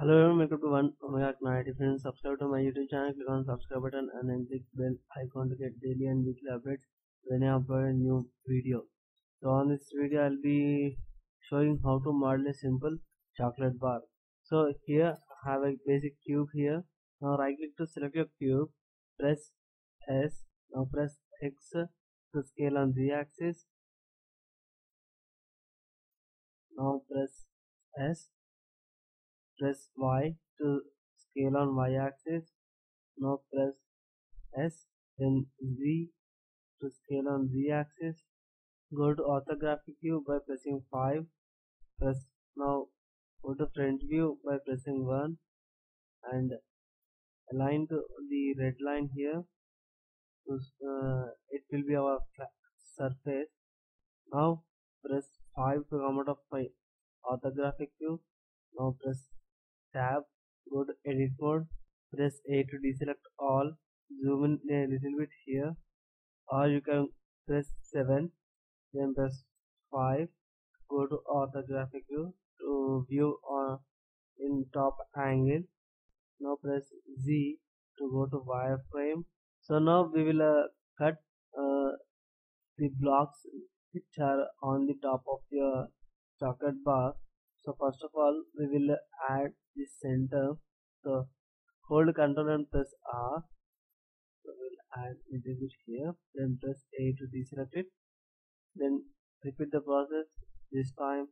Hello everyone, welcome to one Omega Knight. If subscribe to my YouTube channel, click on subscribe button and then click bell icon to get daily and weekly updates when I upload a new video. So on this video, I'll be showing how to model a simple chocolate bar. So here I have a basic cube here. Now right click to select your cube, press S. Now press X to scale on Z axis. Now press S press Y to scale on Y axis. Now press S, then Z to scale on Z axis. Go to orthographic view by pressing 5. Press now go to front view by pressing 1 and align to the red line here. Uh, it will be our surface. Now press 5 to come out of my orthographic view. Now press tab go to edit mode press a to deselect all zoom in a little bit here or you can press 7 then press 5 go to orthographic view to view on in top angle now press z to go to wireframe. So now we will uh, cut uh, the blocks which are on the top of your chocolate bar so first of all we will add the center so hold control and press R. So we'll add bit here then press A to deselect it. Then repeat the process this time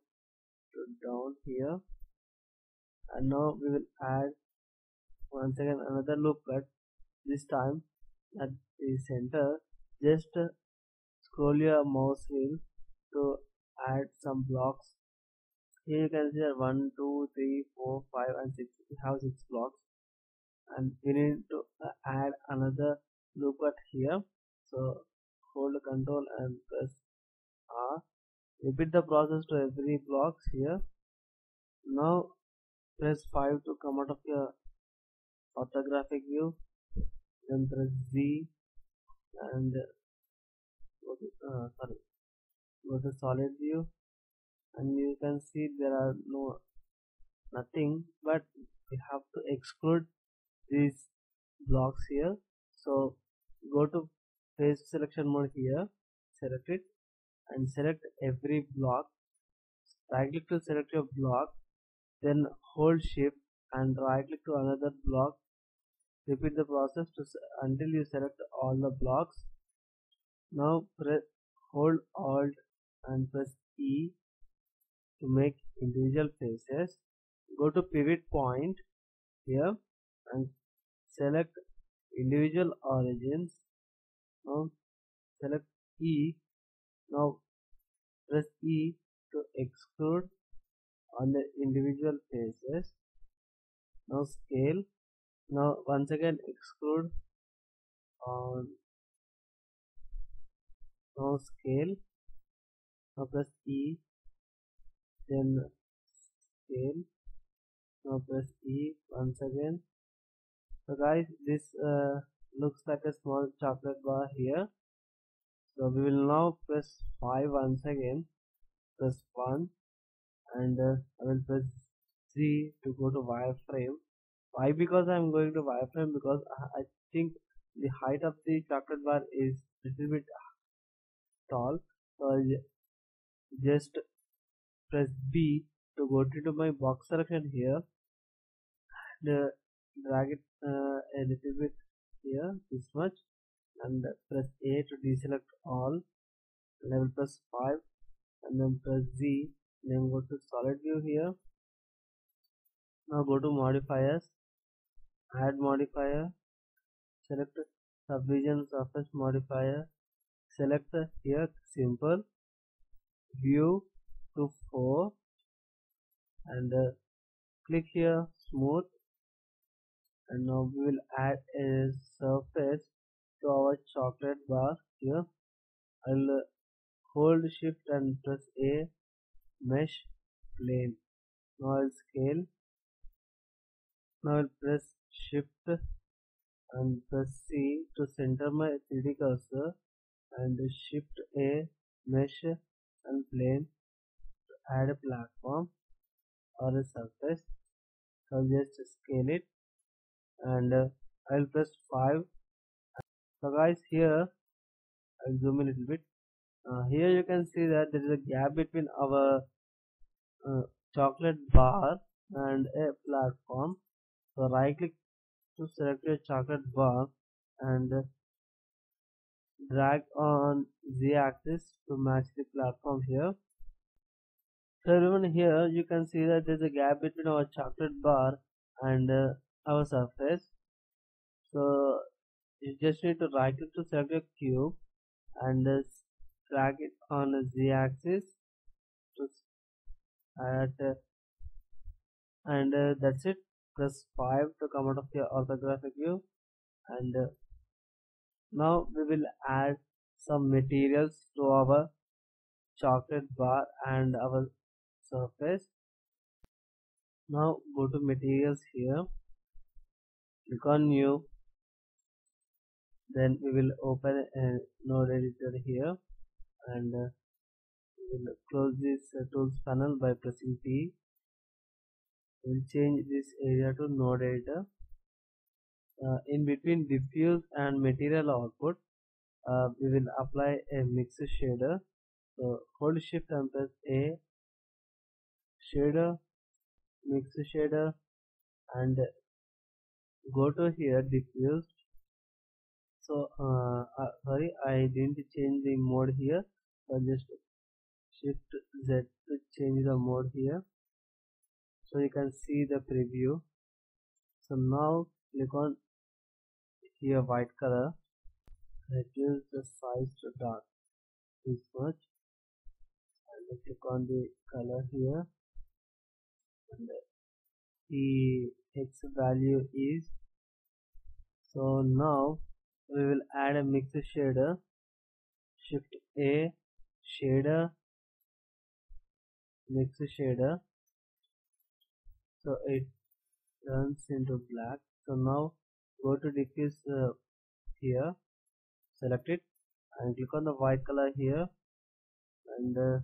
to down here. And now we will add once again another loop cut this time at the center. Just scroll your mouse wheel to add some blocks here you can see that 1 2 3 4 5 and 6 we have 6 blocks. And we need to uh, add another loop cut here. So hold control and press R. Repeat the process to every blocks here. Now press 5 to come out of your orthographic view. Then press Z and go uh, sorry go to solid view and you can see there are no nothing but we have to extrude these blocks here. So go to face selection mode here select it and select every block. Right click to select your block then hold shift and right click to another block. Repeat the process until you select all the blocks. Now press hold alt and press e to make individual faces go to pivot point here and select individual origins. Now select E. Now press E to extrude on the individual faces. Now scale. Now once again extrude on now scale. Now press E then scale. Now press E once again. So guys this uh, looks like a small chocolate bar here. So we will now press 5 once again. Press 1 and uh, I will press Z to go to wireframe. Why? Because I am going to wireframe because I think the height of the chocolate bar is little bit tall. So I just press B to go to my box selection here. And uh, drag it uh, a little bit here this much. And press A to deselect all. And press 5 and then press Z. Then go to solid view here. Now go to modifiers. Add modifier. Select subdivision surface modifier. Select here simple. View to 4 and uh, click here smooth. And now we will add a surface to our chocolate bar here. I'll uh, hold shift and press A mesh plane. Now I'll scale. Now I'll press shift and press C to center my 3D cursor and shift A mesh and plane add a platform or a surface. So I'll just scale it and uh, I'll press 5 so guys here I'll zoom in a little bit. Uh, here you can see that there is a gap between our uh, chocolate bar and a platform. So right click to select your chocolate bar and uh, drag on z axis to match the platform here so everyone here you can see that there's a gap between our chocolate bar and uh, our surface. So you just need to right click to select your cube and uh, drag it on the z axis uh, and uh, that's it. Press 5 to come out of your orthographic view. And uh, now we will add some materials to our chocolate bar and our surface. Now go to materials here. Click on new. Then we will open a node editor here. And uh, we will close this uh, tools panel by pressing P. We will change this area to node editor. Uh, in between diffuse and material output uh, we will apply a mix shader. So hold shift and press A shader mix shader and go to here diffuse. So uh, uh, sorry I didn't change the mode here. So just shift Z to change the mode here. So you can see the preview. So now click on here white color. Reduce the size to dark. This much. And click on the color here the x value is so now we will add a mix shader shift a shader mix shader. So it turns into black. So now go to diffuse uh, here select it and click on the white color here and uh,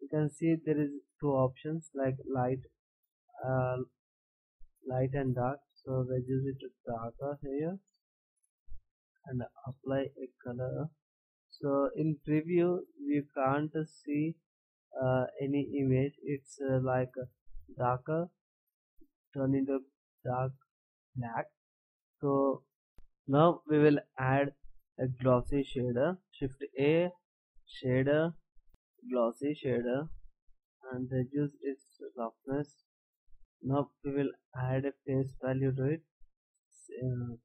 you can see there is two options like light uh, light and dark. So reduce it to darker here? And apply a color. So in preview we can't see uh, any image. It's uh, like darker turn into dark black. So now we will add a glossy shader shift a shader glossy shader and reduce its roughness. Now we will add a face value to it. Uh,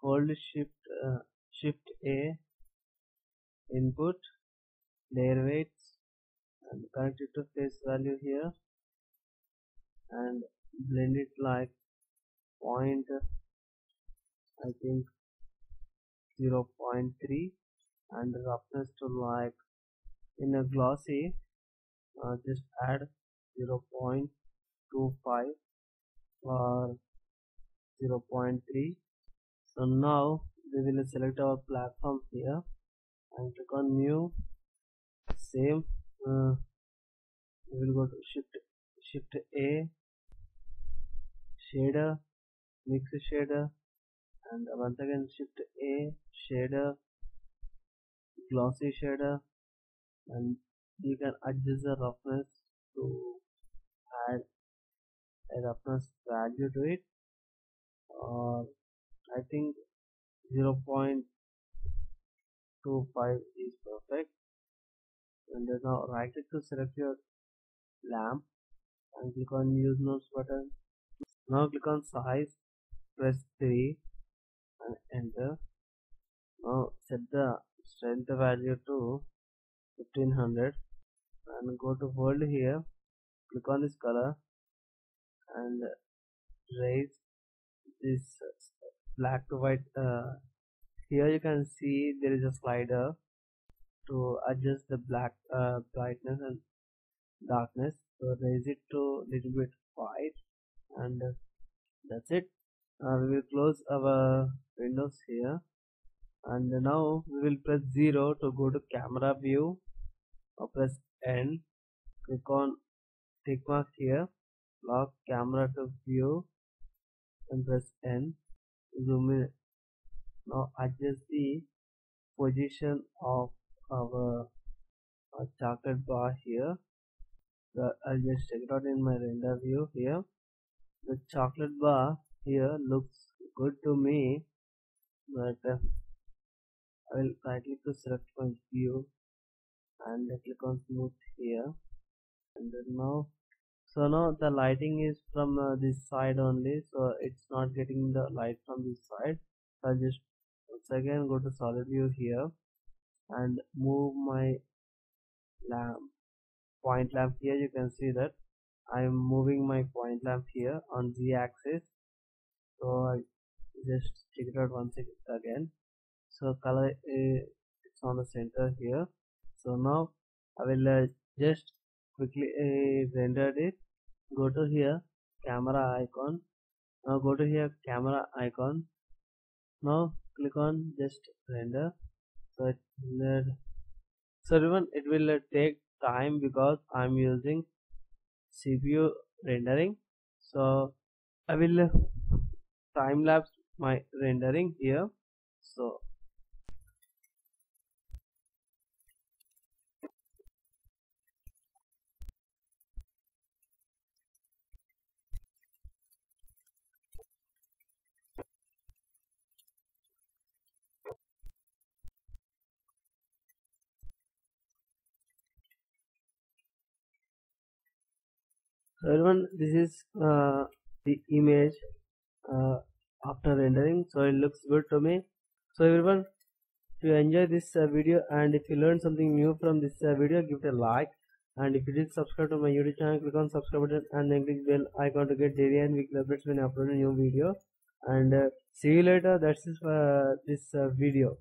hold shift uh, shift a input layer weights and connect it to face value here. And blend it like point I think 0.3 and roughness to like in a glossy uh, just add 0.25 or 0.3 so now we will select our platform here and click on new. Same uh, we will go to shift shift a shader mix shader and once again shift a shader glossy shader and you can adjust the roughness to add a roughness value to it. Or I think 0.25 is perfect. And then now right click to select your lamp and click on use nodes button. Now click on size press 3 and enter. Now set the strength value to 1500 and go to world here. Click on this color. And raise this black to white uh, here you can see there is a slider to adjust the black uh, brightness and darkness. So raise it to little bit white and that's it. Uh, we will close our windows here and now we will press 0 to go to camera view. Or press N. Click on tick mark here. Lock camera to view. And press n. Zoom in. Now adjust the position of our uh, chocolate bar here. I'll just check it out in my render view here. The chocolate bar here looks good to me but uh, I will right click to select my view and click on smooth here. And then now so now the lighting is from uh, this side only so it's not getting the light from this side. So I just once again go to solid view here and move my lamp point lamp here. You can see that I am moving my point lamp here on z axis. So I just check it out once again so color uh, it's on the center here. So now I will uh, just quickly uh, render it. Go to here camera icon. Now go to here camera icon. Now click on just render. So it will, so everyone it will uh, take time because I'm using CPU rendering. So I will uh, time lapse my rendering here. So so everyone this is uh, the image uh, after rendering. So it looks good to me. So everyone if you enjoy this uh, video and if you learned something new from this uh, video give it a like. And if you did subscribe to my youtube channel click on subscribe button and then click bell icon to get daily and weekly updates when i upload a new video. And uh, see you later. That's it for uh, this video